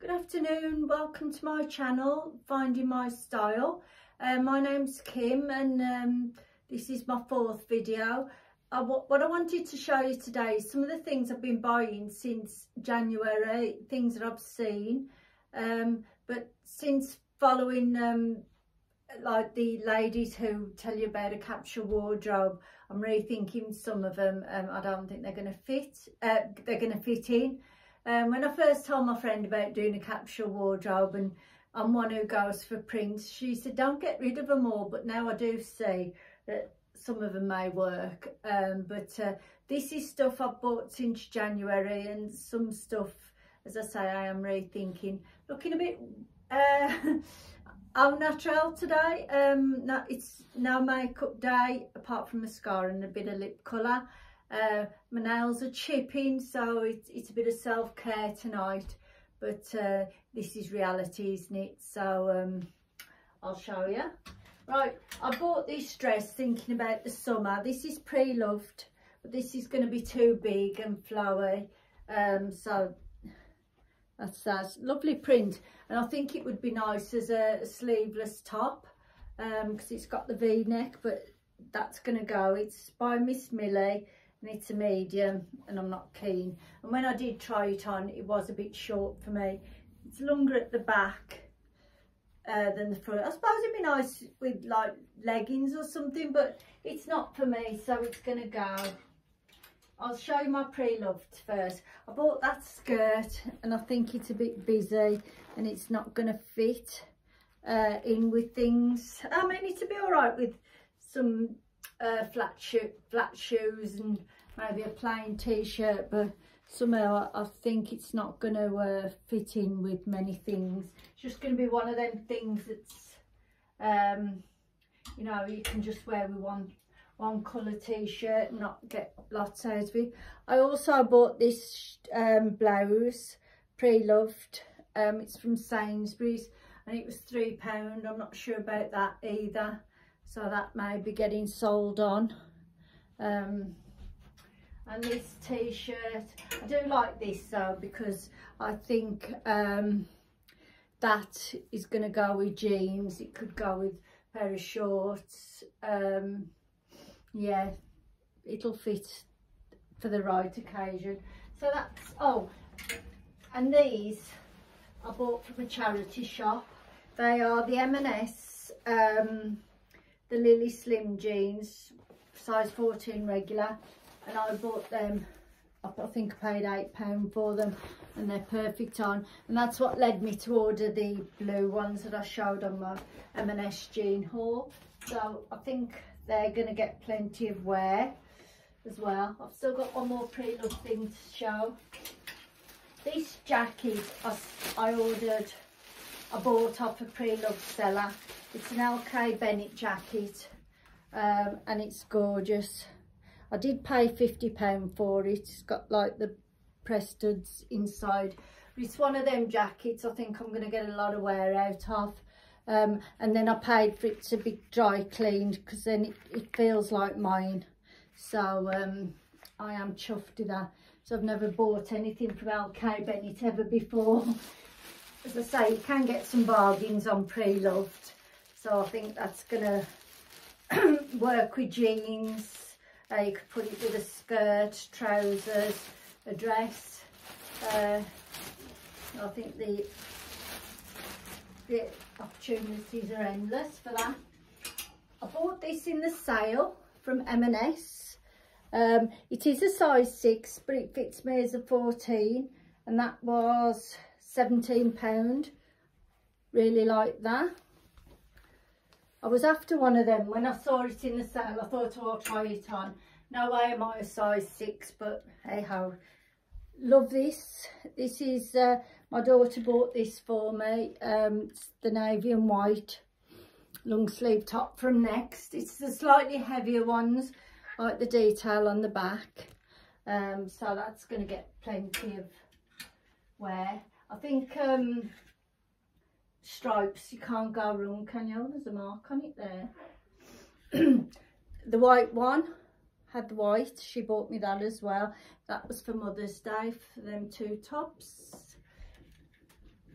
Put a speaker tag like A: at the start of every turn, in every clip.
A: Good afternoon, welcome to my channel, Finding My Style. Uh, my name's Kim and um, this is my fourth video. Uh, what, what I wanted to show you today is some of the things I've been buying since January, things that I've seen. Um, but since following um, like the ladies who tell you about a capsule wardrobe, I'm rethinking some of them. Um, I don't think they're going to fit. Uh, they're going to fit in. Um, when I first told my friend about doing a capsule wardrobe and I'm one who goes for prints, she said, don't get rid of them all. But now I do see that some of them may work. Um, but uh, this is stuff I've bought since January and some stuff, as I say, I am rethinking. Looking a bit uh, au natural today. Um, it's now makeup day apart from mascara and a bit of lip colour. Uh, my nails are chipping, so it's, it's a bit of self-care tonight. But uh, this is reality, isn't it? So um, I'll show you. Right, I bought this dress thinking about the summer. This is pre-loved, but this is going to be too big and flowy. Um, so that's that. Lovely print. And I think it would be nice as a, a sleeveless top because um, it's got the V-neck, but that's going to go. It's by Miss Millie and it's a medium and I'm not keen. And when I did try it on it was a bit short for me. It's longer at the back uh, than the front. I suppose it'd be nice with like leggings or something but it's not for me so it's gonna go. I'll show you my pre-loved first. I bought that skirt and I think it's a bit busy and it's not gonna fit uh, in with things. I mean it'll be all right with some uh, flat, shoe, flat shoes and maybe a plain t-shirt but somehow I, I, think it's not going to uh, fit in with many things. It's just going to be one of them things that's um, you know you can just wear with one one colour t-shirt not get lots out of it I also bought this um, blouse pre-loved. Um, it's from Sainsbury's and it was three pound. I'm not sure about that either so that may be getting sold on. Um, and this t-shirt I do like this though because I think um, that is going to go with jeans. It could go with a pair of shorts. Um, yeah it'll fit for the right occasion. So that's oh and these I bought from a charity shop. They are the M&S um, the Lily Slim jeans, size 14 regular, and I bought them, I think I paid £8 for them, and they're perfect on. And that's what led me to order the blue ones that I showed on my M&S jean haul. So I think they're going to get plenty of wear as well. I've still got one more pre-loved thing to show. This jacket I, I ordered, I bought off a pre-loved seller it's an LK Bennett jacket um, and it's gorgeous. I did pay £50 for it. It's got like the press studs inside. It's one of them jackets I think I'm going to get a lot of wear out of. Um, and then I paid for it to be dry cleaned because then it, it, feels like mine. So um, I am chuffed with that. So I've never bought anything from LK Bennett ever before. As I say, you can get some bargains on pre-loved. So I think that's going to work with jeans. Uh, you could put it with a skirt, trousers, a dress. Uh, I think the the opportunities are endless for that. I bought this in the sale from M&S. Um, it is a size 6 but it fits me as a 14 and that was £17. Really like that. I was after one of them. When I saw it in the sale, I thought, oh, I'll try it on. Now I am a size 6, but hey ho. Love this. This is, uh, my daughter bought this for me. Um, the navy and white long sleeve top from Next. It's the slightly heavier ones, like the detail on the back. Um, so that's going to get plenty of wear. I think um, stripes you can't go wrong can you there's a mark on it there the white one had the white she bought me that as well that was for mother's day for them two tops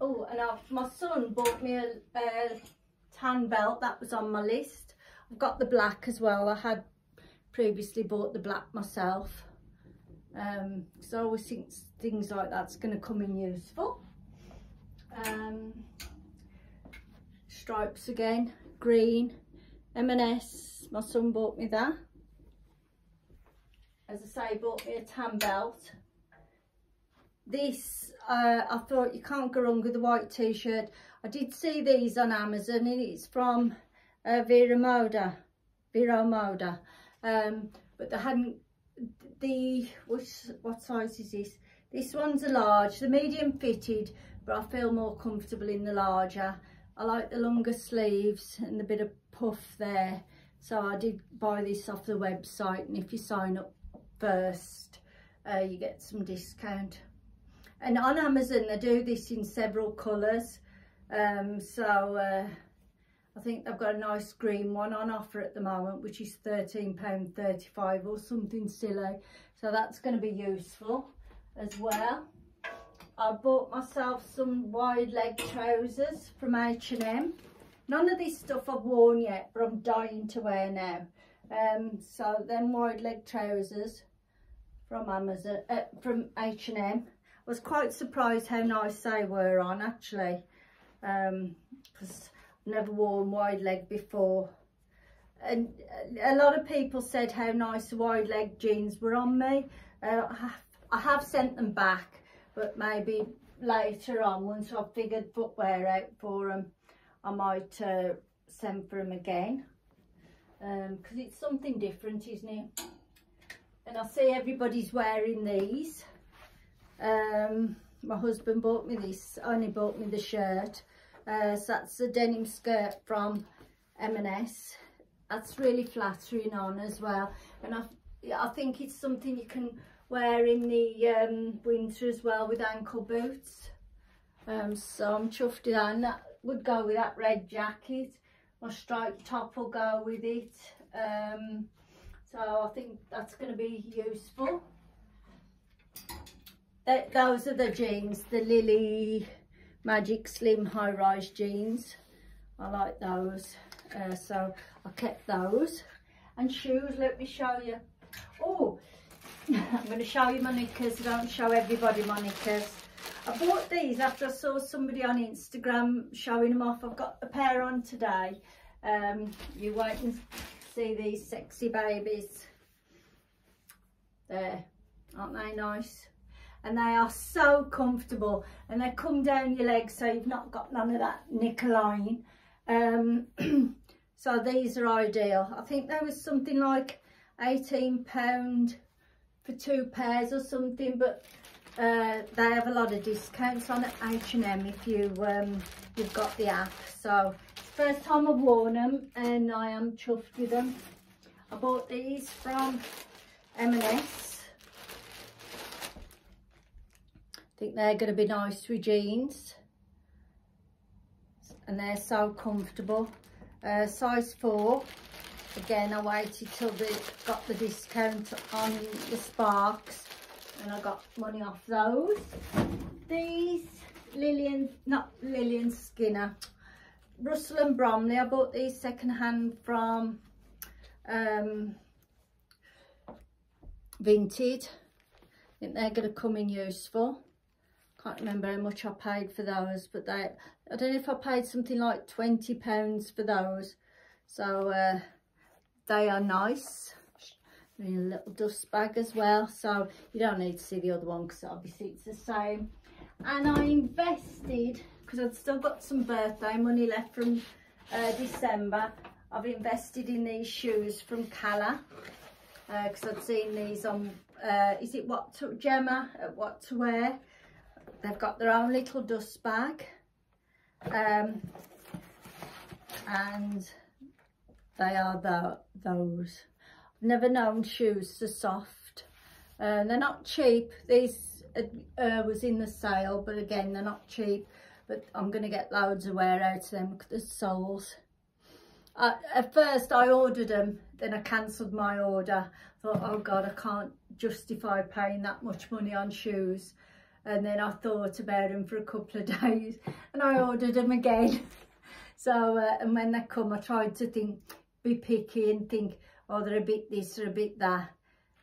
A: oh, and I, my son bought me a, a tan belt. That was on my list. I've got the black as well. I had previously bought the black myself. Um, I always think things like that's going to come in useful. Um, stripes again, green, M&S. My son bought me that. As I say, bought me a tan belt. This, uh, I thought you can't go wrong with a white t-shirt. I did see these on Amazon and it's from uh, Vera Moda. Vero Moda. Um, but they hadn't, the, what size is this? This one's a large, the medium fitted, but I feel more comfortable in the larger. I like the longer sleeves and the bit of puff there. So I did buy this off the website and if you sign up first, uh, you get some discount. And on Amazon, they do this in several colours. Um, so uh, I think they've got a nice green one on offer at the moment, which is £13.35 or something silly. So that's going to be useful as well. I bought myself some wide leg trousers from H&M. None of this stuff I've worn yet, but I'm dying to wear now. Um, so then wide leg trousers from Amazon, uh, from H&M. Was quite surprised how nice they were on actually, because um, I've never worn wide leg before. And a lot of people said how nice the wide leg jeans were on me. Uh, I have sent them back but maybe later on once I've figured footwear out for them I might uh, send for them again. Because um, it's something different isn't it? And I see everybody's wearing these. Um, my husband bought me this only bought me the shirt. Uh, so that's the denim skirt from M&S that's really flattering on as well. And I, I think it's something you can wear in the um, winter as well with ankle boots. Um, so I'm chuffed with that. And that would go with that red jacket. My striped top will go with it. Um, so I think that's going to be useful. That, those are the jeans, the Lily Magic Slim High Rise jeans. I like those. Uh, so I kept those. And shoes, let me show you. Oh, I'm going to show you my knickers. I don't show everybody my knickers. I bought these after I saw somebody on Instagram showing them off. I've got a pair on today. Um, you and see these sexy babies. There, aren't they nice? And they are so comfortable and they come down your legs so you've not got none of that knicker line. Um, so these are ideal. I think there was something like £18 for two pairs or something but uh, they have a lot of discounts on H&M if you um, you've got the app. So first time I've worn them and I am chuffed with them I bought these from M&S I think they're going to be nice with jeans. And they're so comfortable. Uh, size 4 again I waited till they got the discount on the Sparks and I got money off those. These Lillian not Lillian Skinner Russell and Bromley I bought these second hand from um, Vinted. I think they're going to come in useful can't remember how much I paid for those but they I don't know if I paid something like 20 pounds for those. So uh, they are nice. In a little dust bag as well. So you don't need to see the other one because obviously it's the same. And I invested, because I've still got some birthday money left from uh, December. I've invested in these shoes from Cala because uh, I've seen these on, uh, is it what to, Gemma at What to Wear. They've got their own little dust bag. Um, and they are the, those. I've never known shoes so soft. Uh, they're not cheap. These uh, was in the sale, but again, they're not cheap. But I'm going to get loads of wear out of them, the soles. Uh, at first, I ordered them, then I cancelled my order. thought, oh God, I can't justify paying that much money on shoes. and then I thought about them for a couple of days and I ordered them again so uh, and when they come I tried to think be picky and think oh they're a bit this or a bit that.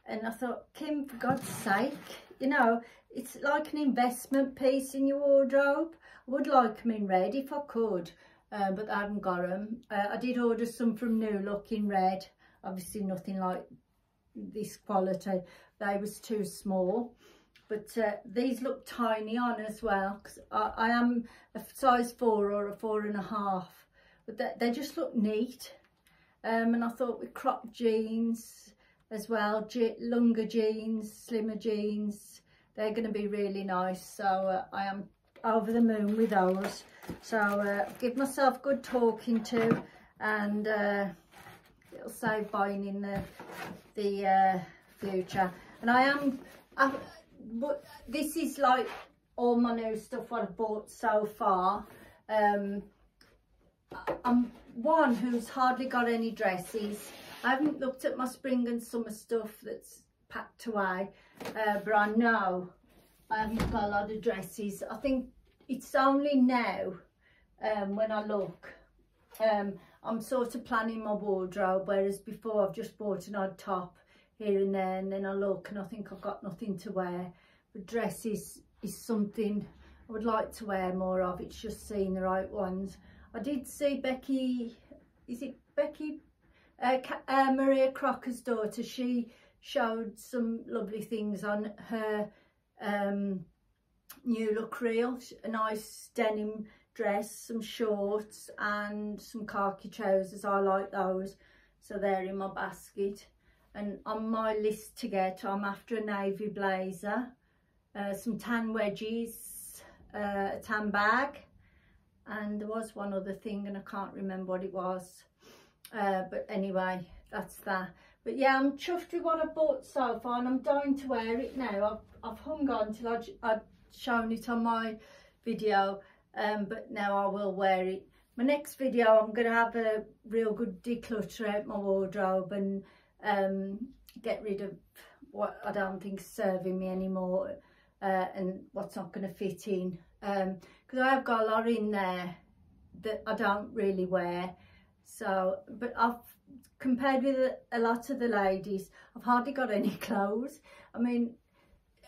A: And I thought Kim for God's sake you know it's like an investment piece in your wardrobe. I would like them in red if I could uh, but I haven't got them uh, I did order some from New Look in red. Obviously nothing like this quality. They was too small. But uh, these look tiny on as well because I, I, am a size four or a four and a half. But they, they just look neat um, and I thought with crop jeans as well longer jeans slimmer jeans they're going to be really nice. So uh, I am over the moon with those. So uh, give myself good talking to and uh, it'll save buying in the the uh, future. And I am but this is like all my new stuff I've bought so far. Um, I'm one who's hardly got any dresses. I haven't looked at my spring and summer stuff that's packed away, uh, but I know I haven't got a lot of dresses. I think it's only now um, when I look, um, I'm sort of planning my wardrobe, whereas before I've just bought an odd top here and there and then I look and I think I've got nothing to wear. The dress is, is something I would like to wear more of. It's just seeing the right ones. I did see Becky, is it Becky? Uh, uh, Maria Crocker's daughter, she showed some lovely things on her um, new look reel. A nice denim dress, some shorts and some khaki trousers. I like those. So they're in my basket and on my list to get I'm after a navy blazer uh, some tan wedges uh, a tan bag and there was one other thing and I can't remember what it was. Uh, but anyway that's that. But yeah I'm chuffed with what I bought so far and I'm dying to wear it now. I've, I've hung on till I, I've shown it on my video um, but now I will wear it. My next video I'm going to have a real good declutter out my wardrobe and um, get rid of what I don't think is serving me anymore uh, and what's not going to fit in because um, I have got a lot in there that I don't really wear. So but I've compared with a, lot of the ladies I've hardly got any clothes. I mean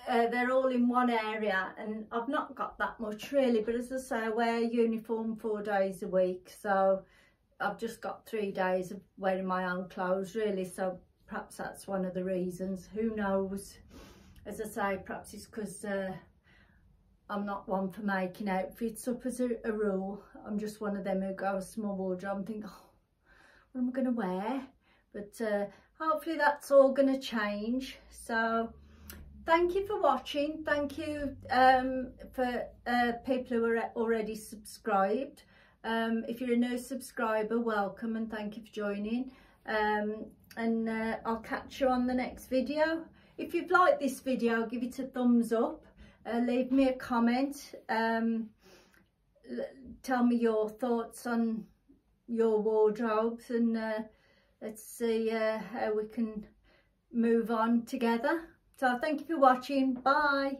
A: uh, they're all in one area and I've not got that much really but as I say I wear uniform four days a week. So I've just got three days of wearing my own clothes really. So perhaps that's one of the reasons. Who knows? As I say perhaps it's because uh, I'm not one for making outfits up as a, a, rule I'm just one of them who goes to my wardrobe and think oh what am I going to wear but uh, hopefully that's all going to change so thank you for watching thank you um, for uh, people who are already subscribed um, if you're a new subscriber, welcome and thank you for joining. Um, and uh, I'll catch you on the next video. If you've liked this video, give it a thumbs up. Uh, leave me a comment. Um, tell me your thoughts on your wardrobes and uh, let's see uh, how we can move on together. So thank you for watching. Bye.